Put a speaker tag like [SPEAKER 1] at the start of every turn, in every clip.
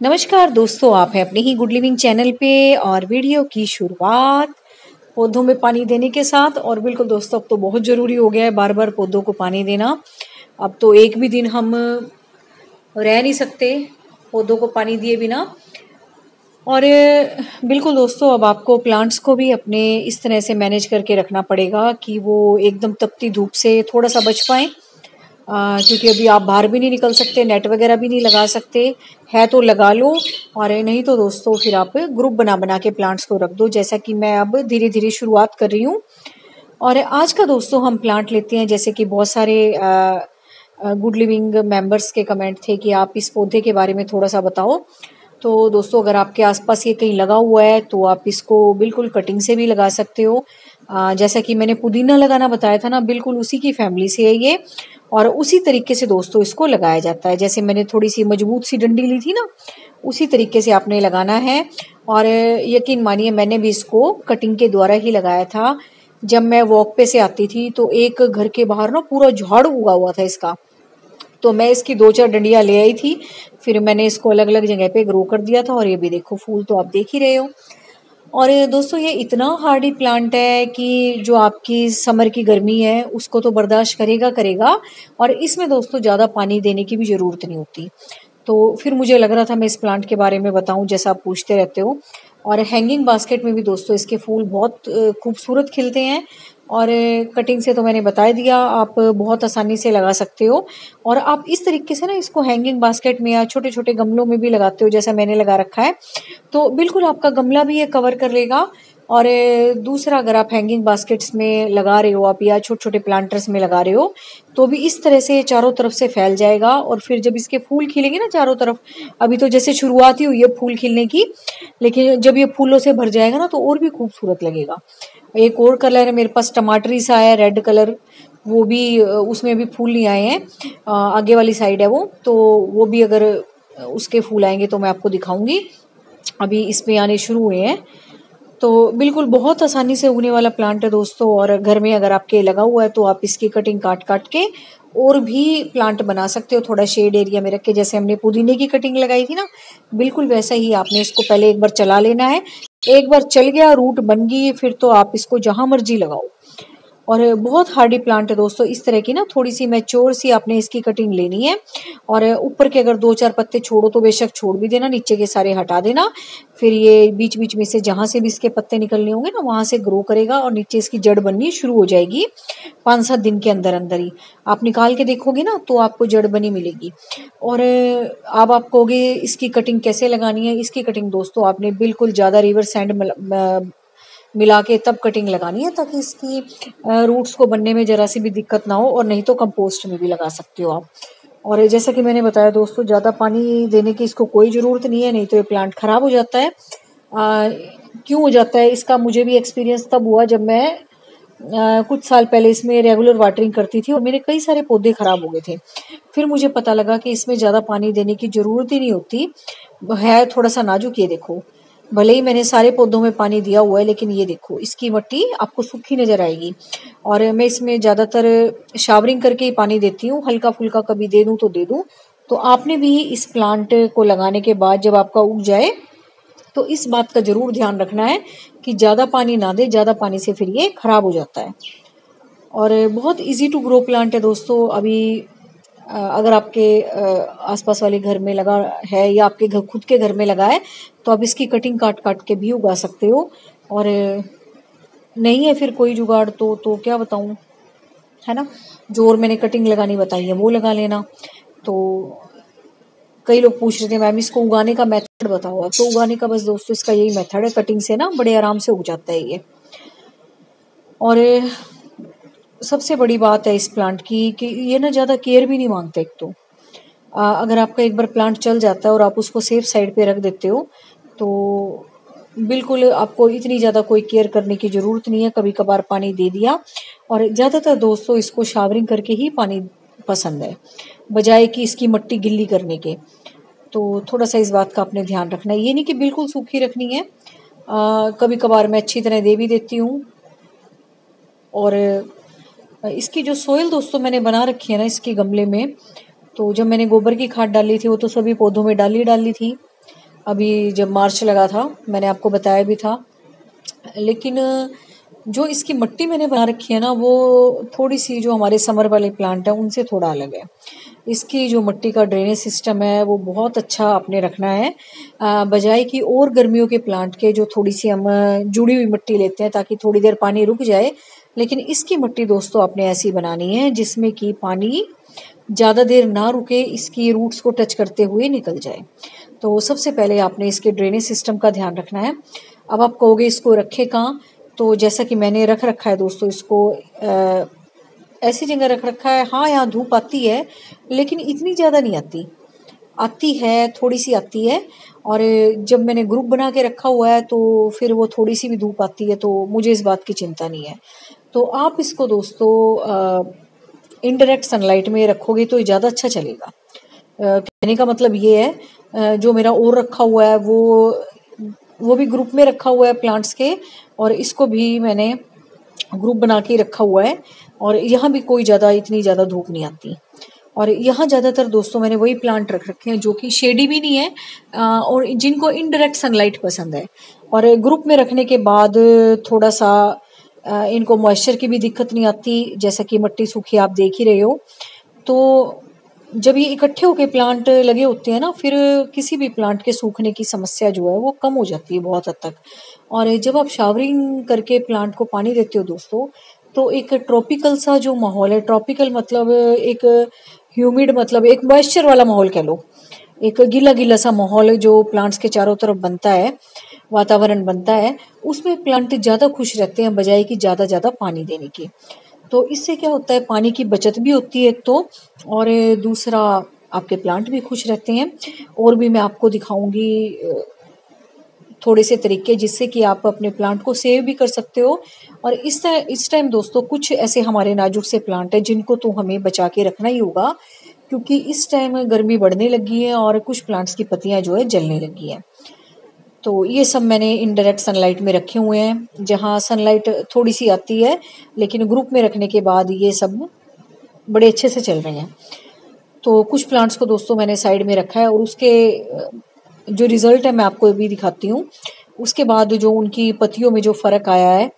[SPEAKER 1] नमस्कार दोस्तों, आप हैं अपने ही गुड लिविंग चैनल पे और वीडियो की शुरुआत पौधों में पानी देने के साथ। और बिल्कुल दोस्तों, अब तो बहुत ज़रूरी हो गया है बार बार पौधों को पानी देना। अब तो एक भी दिन हम रह नहीं सकते पौधों को पानी दिए बिना। और बिल्कुल दोस्तों, अब आपको प्लांट्स को भी अपने इस तरह से मैनेज करके रखना पड़ेगा कि वो एकदम तपती धूप से थोड़ा सा बच पाएँ। क्योंकि अभी आप बाहर भी नहीं निकल सकते नेट वगैरह भी नहीं लगा सकते। है तो लगा लो और नहीं तो दोस्तों, फिर आप ग्रुप बना बना के प्लांट्स को रख दो। जैसा कि मैं अब धीरे धीरे शुरुआत कर रही हूँ। और आज का दोस्तों हम प्लांट लेते हैं, जैसे कि बहुत सारे गुड लिविंग मेंबर्स के कमेंट थे कि आप इस पौधे के बारे में थोड़ा सा बताओ। तो दोस्तों, अगर आपके आसपास ये कहीं लगा हुआ है तो आप इसको बिल्कुल कटिंग से भी लगा सकते हो। जैसा कि मैंने पुदीना लगाना बताया था ना, बिल्कुल उसी की फैमिली से है ये। और उसी तरीके से दोस्तों इसको लगाया जाता है। जैसे मैंने थोड़ी सी मज़बूत सी डंडी ली थी ना, उसी तरीके से आपने लगाना है। और यकीन मानिए, मैंने भी इसको कटिंग के द्वारा ही लगाया था। जब मैं वॉक पे से आती थी तो एक घर के बाहर ना पूरा झाड़ उगा हुआ था इसका। तो मैं इसकी दो चार डंडियाँ ले आई थी, फिर मैंने इसको अलग अलग जगह पे ग्रो कर दिया था। और ये भी देखो, फूल तो आप देख ही रहे हो। और दोस्तों, ये इतना हार्डी प्लांट है कि जो आपकी समर की गर्मी है, उसको तो बर्दाश्त करेगा करेगा। और इसमें दोस्तों, ज़्यादा पानी देने की भी ज़रूरत नहीं होती। तो फिर मुझे लग रहा था मैं इस प्लांट के बारे में बताऊँ, जैसा आप पूछते रहते हो। और हैंगिंग बास्केट में भी दोस्तों, इसके फूल बहुत खूबसूरत खिलते हैं। और कटिंग से तो मैंने बता दिया, आप बहुत आसानी से लगा सकते हो। और आप इस तरीके से ना इसको हैंगिंग बास्केट में या छोटे छोटे गमलों में भी लगाते हो, जैसा मैंने लगा रखा है। तो बिल्कुल आपका गमला भी ये कवर कर लेगा। और दूसरा अगर आप हैंगिंग बास्केट्स में लगा रहे हो आप या छोटे छोटे प्लांटर्स में लगा रहे हो तो भी इस तरह से चारों तरफ़ से फैल जाएगा और फिर जब इसके फूल खिलेंगे ना चारों तरफ़, अभी तो जैसे शुरुआत ही हुई है फूल खिलने की, लेकिन जब ये फूलों से भर जाएगा ना तो और भी खूबसूरत लगेगा। एक और कलर है, मेरे पास टमाटरी सा है रेड कलर वो भी, उसमें भी फूल नहीं आए हैं आगे वाली साइड है वो तो वो भी अगर उसके फूल आएँगे तो मैं आपको दिखाऊँगी। अभी इसमें आने शुरू हुए हैं। तो बिल्कुल बहुत आसानी से उगने वाला प्लांट है दोस्तों, और घर में अगर आपके लगा हुआ है तो आप इसकी कटिंग काट काट के और भी प्लांट बना सकते हो, थोड़ा शेड एरिया में रख के, जैसे हमने पुदीने की कटिंग लगाई थी ना, बिल्कुल वैसा ही आपने इसको पहले एक बार चला लेना है। एक बार चल गया रूट बन गई, फिर तो आप इसको जहाँ मर्ज़ी लगाओ। और बहुत हार्डी प्लांट है दोस्तों, इस तरह की ना थोड़ी सी मैच्योर सी आपने इसकी कटिंग लेनी है। और ऊपर के अगर दो चार पत्ते छोड़ो तो बेशक छोड़ भी देना, नीचे के सारे हटा देना। फिर ये बीच बीच में से जहाँ से भी इसके पत्ते निकलने होंगे ना, वहाँ से ग्रो करेगा और नीचे इसकी जड़ बननी शुरू हो जाएगी पाँच सात दिन के अंदर अंदर ही। आप निकाल के देखोगे ना तो आपको जड़ बनी मिलेगी। और अब आप कहोगे इसकी कटिंग कैसे लगानी है? इसकी कटिंग दोस्तों, आपने बिल्कुल ज़्यादा रिवर सैंड मिला के तब कटिंग लगानी है ताकि इसकी रूट्स को बनने में ज़रा सी भी दिक्कत ना हो और नहीं तो कंपोस्ट में भी लगा सकते हो आप। और जैसा कि मैंने बताया दोस्तों ज़्यादा पानी देने की इसको कोई ज़रूरत नहीं है नहीं तो ये प्लांट ख़राब हो जाता है। क्यों हो जाता है? इसका मुझे भी एक्सपीरियंस तब हुआ जब मैं आ, कुछ साल पहले इसमें रेगुलर वाटरिंग करती थी और मेरे कई सारे पौधे ख़राब हो गए थे। फिर मुझे पता लगा कि इसमें ज़्यादा पानी देने की ज़रूरत ही नहीं होती। है थोड़ा सा नाजुक ये देखो। भले ही मैंने सारे पौधों में पानी दिया हुआ है, लेकिन ये देखो, इसकी मट्टी आपको सूखी नज़र आएगी। और मैं इसमें ज़्यादातर शावरिंग करके ही पानी देती हूँ हल्का फुल्का कभी दे दूँ तो दे दूँ। तो आपने भी इस प्लांट को लगाने के बाद जब आपका उग जाए तो इस बात का ज़रूर ध्यान रखना है कि ज़्यादा पानी ना दे, ज़्यादा पानी से फिर ये खराब हो जाता है। और बहुत इजी टू ग्रो प्लांट है दोस्तों। अभी अगर आपके आसपास वाले घर में लगा है या आपके घर, खुद के घर में लगा है तो आप इसकी कटिंग काट काट के भी उगा सकते हो। और, नहीं है फिर कोई जुगाड़ तो तो क्या बताऊँ? है ना? जो और मैंने कटिंग लगानी बताई है, वो लगा लेना। तो कई लोग पूछ रहे थे, मैम, इसको उगाने का मेथड बताओ। तो उगाने का बस दोस्तों, इसका यही मेथड है। कटिंग से ना बड़े आराम से उग जाता है ये। और सबसे बड़ी बात है इस प्लांट की कि ये ना ज़्यादा केयर भी नहीं मांगते एक तो। आ, अगर आपका एक बार प्लांट चल जाता है और आप उसको सेफ़ साइड पे रख देते हो तो बिल्कुल आपको इतनी ज़्यादा कोई केयर करने की ज़रूरत नहीं है। कभी कभार पानी दे दिया। और ज़्यादातर दोस्तों इसको शावरिंग करके ही पानी पसंद है बजाय कि इसकी मट्टी गिल्ली करने के। तो थोड़ा सा इस बात का अपने ध्यान रखना है। ये नहीं कि बिल्कुल सूखी रखनी है। आ, कभी कभार मैं अच्छी तरह दे भी देती हूँ। और इसकी जो सोयल दोस्तों मैंने बना रखी है ना इसके गमले में तो जब मैंने गोबर की खाद डाली थी, वो तो सभी पौधों में डाली डाली थी। अभी जब मार्च लगा था, मैंने आपको बताया भी था। लेकिन जो इसकी मिट्टी मैंने बना रखी है ना, वो थोड़ी सी जो हमारे समर वाले प्लांट है, उनसे थोड़ा अलग है। इसकी जो मिट्टी का ड्रेनेज सिस्टम है, वो बहुत अच्छा आपने रखना है। बजाय कि और गर्मियों के प्लांट के जो थोड़ी सी हम जुड़ी हुई मिट्टी लेते हैं, ताकि थोड़ी देर पानी रुक जाए लेकिन इसकी मिट्टी दोस्तों आपने ऐसी बनानी है जिसमें कि पानी ज़्यादा देर ना रुके, इसकी रूट्स को टच करते हुए निकल जाए। तो सबसे पहले आपने इसके ड्रेनेज सिस्टम का ध्यान रखना है। अब आप कहोगे इसको रखे कहाँ? तो जैसा कि मैंने रख रखा है दोस्तों, इसको ऐसी जगह रख रखा है। हाँ यहाँ धूप आती है, लेकिन इतनी ज़्यादा नहीं आती। आती है थोड़ी सी आती है, और जब मैंने ग्रुप बना के रखा हुआ है तो फिर वो थोड़ी सी भी धूप आती है तो मुझे इस बात की चिंता नहीं है। तो आप इसको दोस्तों इनडायरेक्ट सनलाइट में रखोगे तो ये ज़्यादा अच्छा चलेगा। कहने का मतलब ये है जो मेरा और रखा हुआ है, वो वो भी ग्रुप में रखा हुआ है प्लांट्स के, और इसको भी मैंने ग्रुप बना के रखा हुआ है, और यहाँ भी कोई ज़्यादा, इतनी ज़्यादा धूप नहीं आती। और यहाँ ज़्यादातर दोस्तों मैंने वही प्लांट रख रखे हैं, जो कि शेडी भी नहीं है और जिनको इनडायरेक्ट सनलाइट पसंद है। और ग्रुप में रखने के बाद थोड़ा सा इनको मॉइस्चर की भी दिक्कत नहीं आती, जैसा कि मिट्टी सूखी आप देख ही रहे हो। तो जब ये इकट्ठे होके प्लांट लगे होते हैं ना, फिर किसी भी प्लांट के सूखने की समस्या जो है, वो कम हो जाती है बहुत हद तक। और जब आप शावरिंग करके प्लांट को पानी देते हो दोस्तों तो एक ट्रॉपिकल सा जो माहौल है ट्रॉपिकल मतलब एक ह्यूमिड मतलब एक मॉइस्चर वाला माहौल कह लो। एक गीला गीला सा माहौल जो प्लांट्स के चारों तरफ़ बनता है। वातावरण बनता है, उसमें प्लांट ज़्यादा खुश रहते हैं बजाय कि ज़्यादा ज़्यादा पानी देने की। तो इससे क्या होता है, पानी की बचत भी होती है एक तो और दूसरा आपके प्लांट भी खुश रहते हैं। और भी मैं आपको दिखाऊँगी थोड़े से तरीके जिससे कि आप अपने प्लांट को सेव भी कर सकते हो। और इस इस टाइम दोस्तों, कुछ ऐसे हमारे नाजुक से प्लांट हैं जिनको तो हमें बचा के रखना ही होगा, क्योंकि इस टाइम गर्मी बढ़ने लगी है और कुछ प्लांट्स की पत्तियाँ जो है जलने लगी है। तो ये सब मैंने इनडायरेक्ट सनलाइट में रखे हुए हैं, जहाँ सनलाइट थोड़ी सी आती है, लेकिन ग्रुप में रखने के बाद ये सब बड़े अच्छे से चल रहे हैं। तो कुछ प्लांट्स को दोस्तों मैंने साइड में रखा है और उसके, जो रिज़ल्ट है मैं आपको अभी दिखाती हूँ। उसके बाद जो उनकी पत्तियों में जो फ़र्क आया है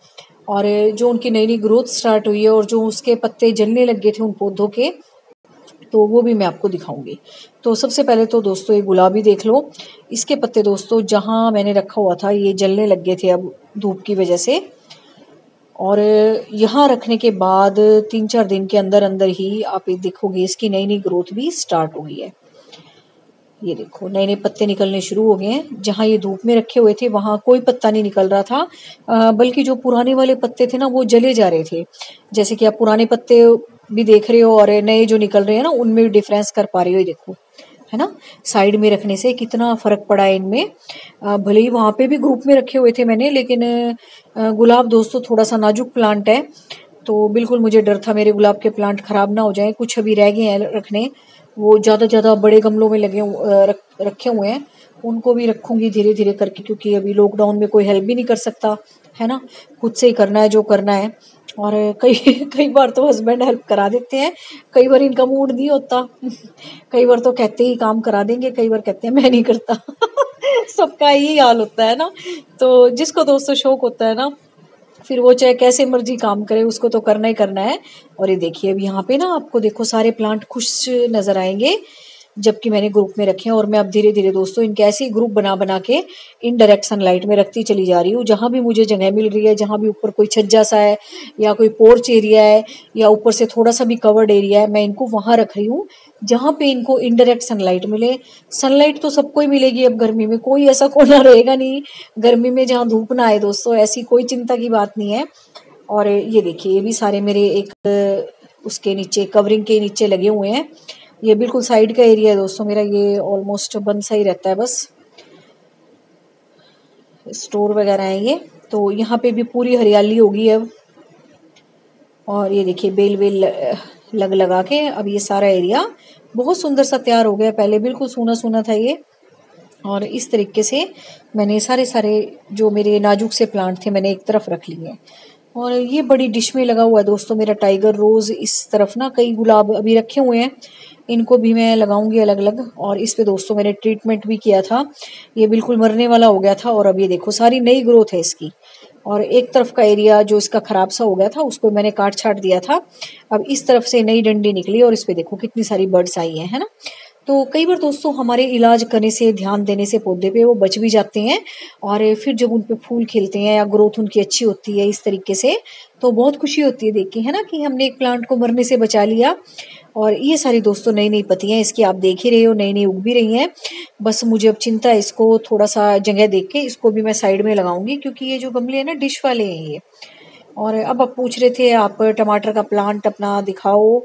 [SPEAKER 1] और जो उनकी नई नई ग्रोथ स्टार्ट हुई है और जो उसके पत्ते जलने लग गए थे उन पौधों के तो वो भी मैं आपको दिखाऊँगी। तो सबसे पहले तो दोस्तों ये गुलाबी देख लो। इसके पत्ते दोस्तों, जहाँ मैंने रखा हुआ था, ये जलने लग गए थे अब धूप की वजह से। और यहाँ रखने के बाद तीन चार दिन के अंदर अंदर ही आप ये देखोगे, इसकी नई नई ग्रोथ भी स्टार्ट हो गई है। ये देखो नए नए पत्ते निकलने शुरू हो गए हैं। जहाँ ये धूप में रखे हुए थे, वहाँ कोई पत्ता नहीं निकल रहा था। बल्कि जो पुराने वाले पत्ते थे ना, वो जले जा रहे थे। जैसे कि आप पुराने पत्ते भी देख रहे हो और नए जो निकल रहे हैं ना, उनमें भी डिफरेंस कर पा रहे हो देखो, है ना? साइड में रखने से कितना फ़र्क पड़ा है इनमें। भले ही वहाँ पे भी ग्रुप में रखे हुए थे मैंने, लेकिन गुलाब दोस्तों थोड़ा सा नाजुक प्लांट है। तो बिल्कुल मुझे डर था मेरे गुलाब के प्लांट खराब ना हो जाए। कुछ अभी रह गए हैं रखने। वो ज़्यादा ज़्यादा बड़े गमलों में लगे रखे हुए हैं। उनको भी रखूँगी धीरे धीरे करके, क्योंकि अभी लॉकडाउन में कोई हेल्प भी नहीं कर सकता, है ना? खुद से ही करना है, जो करना है। और कई कई बार तो हस्बैंड हेल्प करा देते हैं। कई बार इनका मूड नहीं होता। कई बार तो कहते ही काम करा देंगे, कई बार कहते हैं, मैं नहीं करता। सबका यही हाल होता है ना। तो जिसको दोस्तों शौक होता है ना, फिर वो चाहे कैसे मर्ज़ी काम करे, उसको तो करना ही करना है। और ये देखिए अब यहाँ पे ना आपको देखो, सारे प्लांट खुश नज़र आएँगे। जबकि मैंने ग्रुप में रखे हैं और मैं अब धीरे धीरे दोस्तों इनके ऐसे ही ग्रुप बना बना के इनडायरेक्ट सनलाइट में रखती चली जा रही हूँ। जहाँ भी मुझे जगह मिल रही है, जहाँ भी ऊपर कोई छज्जा सा है या कोई पोर्च एरिया है या ऊपर से थोड़ा सा भी कवर्ड एरिया है, मैं इनको वहाँ रख रही हूँ, जहाँ पे इनको इनडायरेक्ट सनलाइट मिले। सनलाइट तो सबको ही मिलेगी अब गर्मी में, कोई ऐसा कोना रहेगा नहीं गर्मी में जहाँ धूप ना आए दोस्तों, ऐसी कोई चिंता की बात नहीं है। और ये देखिए, ये भी सारे मेरे एक उसके नीचे कवरिंग के नीचे लगे हुए हैं। ये बिल्कुल साइड का एरिया है दोस्तों, मेरा ये ऑलमोस्ट बंद सा ही रहता है बस। स्टोर वगैरह है ये। तो यहाँ पे भी पूरी हरियाली होगी अब। और ये देखिए, बेल वेल लग लगा के अब ये सारा एरिया बहुत सुंदर सा तैयार हो गया पहले बिल्कुल सोना सोना था ये। और इस तरीके से मैंने सारे सारे जो मेरे नाजुक से प्लांट थे, मैंने एक तरफ़ रख लिए और ये बड़ी डिश में लगा हुआ है दोस्तों, मेरा टाइगर रोज इस तरफ़ ना कई गुलाब अभी रखे हुए हैं। इनको भी मैं लगाऊँगी अलग अलग और इस पे दोस्तों, मैंने ट्रीटमेंट भी किया था। ये बिल्कुल मरने वाला हो गया था और अब ये देखो, सारी नई ग्रोथ है इसकी। और एक तरफ़ का एरिया जो इसका खराब सा हो गया था, उसको मैंने काट छाट दिया था। अब इस तरफ़ से नई डंडी निकली और इस पे देखो कितनी सारी बर्ड्स आई हैं, है ना? तो कई बार दोस्तों हमारे इलाज करने से, ध्यान देने से पौधे पे वो बच भी जाते हैं और फिर जब उन पे फूल खिलते हैं या ग्रोथ उनकी अच्छी होती है इस तरीके से तो बहुत खुशी होती है देख के, है ना, कि हमने एक प्लांट को मरने से बचा लिया। और ये सारी दोस्तों नई नई पत्तियाँ इसकी आप देख ही रहे हो नई नई उग भी रही हैं। बस मुझे अब चिंता है इसको थोड़ा सा जगह देख के, इसको भी मैं साइड में लगाऊँगी क्योंकि ये जो गमले हैं ना, डिश वाले हैं ये। और अब आप पूछ रहे थे, आप टमाटर का प्लांट अपना दिखाओ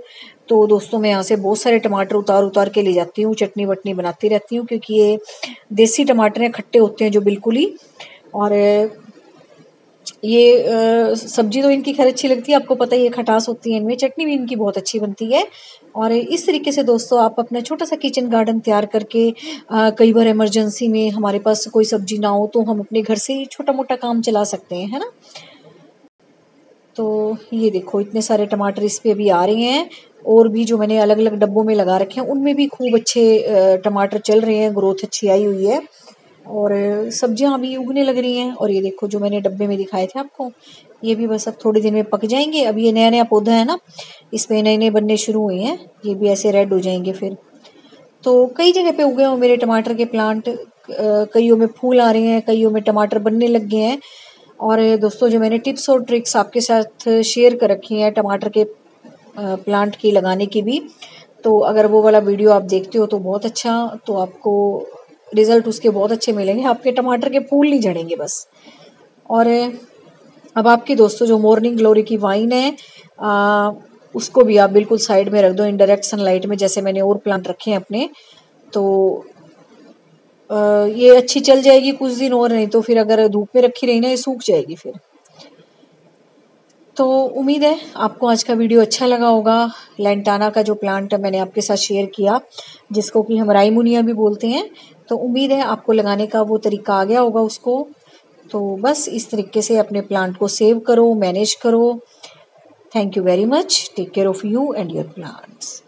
[SPEAKER 1] तो दोस्तों मैं यहाँ से बहुत सारे टमाटर उतार उतार के ले जाती हूँ चटनी वटनी बनाती रहती हूँ क्योंकि ये देसी टमाटर हैं खट्टे होते हैं जो बिल्कुल ही। और ये सब्ज़ी तो इनकी खैर अच्छी लगती है आपको पता ही है खटास होती है इनमें चटनी भी इनकी बहुत अच्छी बनती है। और इस तरीके से दोस्तों आप अपना छोटा सा किचन गार्डन तैयार करके आ, कई बार इमरजेंसी में हमारे पास कोई सब्ज़ी ना हो तो हम अपने घर से ही छोटा मोटा काम चला सकते हैं है ना? तो ये देखो इतने सारे टमाटर इस पे अभी आ रहे हैं। और भी जो मैंने अलग अलग डब्बों में लगा रखे हैं, उनमें भी खूब अच्छे टमाटर चल रहे हैं, ग्रोथ अच्छी आई हुई है। और सब्ज़ियाँ अभी उगने लग रही हैं, और ये देखो जो मैंने डब्बे में दिखाए थे आपको, ये भी बस अब थोड़े दिन में पक जाएँगे। अब ये नया नया पौधा है ना, इसमें नए नए बनने शुरू हुए हैं, ये भी ऐसे रेड हो जाएँगे फिर। तो कई जगह पे उगे हुए मेरे टमाटर के प्लांट कईयों में फूल आ रहे हैं, कईयों में टमाटर बनने लग गए हैं। और दोस्तों, जो मैंने टिप्स और ट्रिक्स आपके साथ शेयर कर रखी हैं टमाटर के प्लांट की लगाने की भी। तो अगर वो वाला वीडियो आप देखते हो तो बहुत अच्छा तो आपको रिज़ल्ट उसके बहुत अच्छे मिलेंगे। आपके टमाटर के फूल नहीं झड़ेंगे बस। और अब आपकी दोस्तों जो मॉर्निंग ग्लोरी की वाइन है आ, उसको भी आप बिल्कुल साइड में रख दो इनडायरेक्ट सनलाइट में जैसे मैंने और प्लांट रखे हैं अपने। तो आ, ये अच्छी चल जाएगी कुछ दिन और नहीं तो फिर अगर धूप में रखी रही ना ये सूख जाएगी फिर। तो उम्मीद है आपको आज का वीडियो अच्छा लगा होगा। लेंटाना का जो प्लांट है, मैंने आपके साथ शेयर किया, जिसको कि हम राइमुनिया भी बोलते हैं। तो उम्मीद है आपको लगाने का वो तरीका आ गया होगा उसको। तो बस इस तरीके से अपने प्लांट को सेव करो मैनेज करो। Thank you very much take care of you and your plants